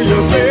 Eu sei.